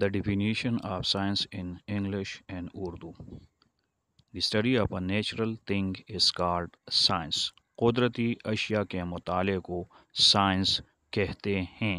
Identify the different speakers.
Speaker 1: The definition of science in English and Urdu the study of a natural thing is called science قدرتی اشیاء کے مطالعے کو science کہتے ہیں۔